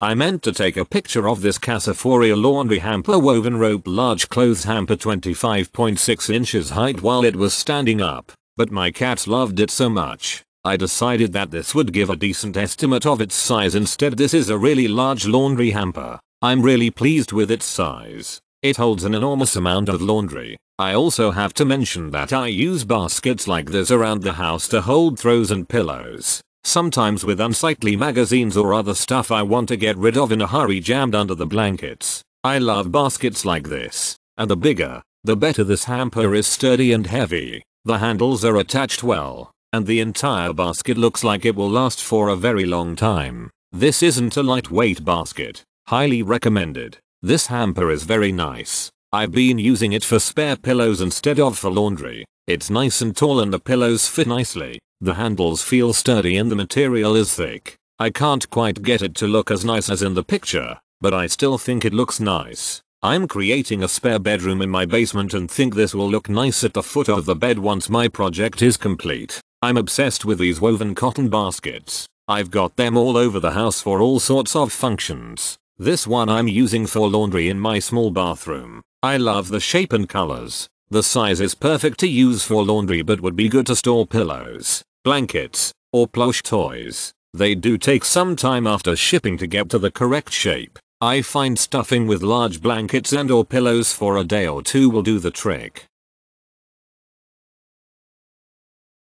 I meant to take a picture of this Casaphoria laundry hamper woven rope large clothes hamper 25.6 inches height while it was standing up, but my cats loved it so much. I decided that this would give a decent estimate of its size instead this is a really large laundry hamper. I'm really pleased with its size. It holds an enormous amount of laundry. I also have to mention that I use baskets like this around the house to hold throws and pillows. Sometimes with unsightly magazines or other stuff I want to get rid of in a hurry jammed under the blankets. I love baskets like this. And the bigger, the better this hamper is sturdy and heavy. The handles are attached well. And the entire basket looks like it will last for a very long time. This isn't a lightweight basket. Highly recommended. This hamper is very nice. I've been using it for spare pillows instead of for laundry. It's nice and tall and the pillows fit nicely. The handles feel sturdy and the material is thick. I can't quite get it to look as nice as in the picture, but I still think it looks nice. I'm creating a spare bedroom in my basement and think this will look nice at the foot of the bed once my project is complete. I'm obsessed with these woven cotton baskets. I've got them all over the house for all sorts of functions. This one I'm using for laundry in my small bathroom. I love the shape and colors. The size is perfect to use for laundry but would be good to store pillows, blankets, or plush toys. They do take some time after shipping to get to the correct shape. I find stuffing with large blankets and or pillows for a day or two will do the trick.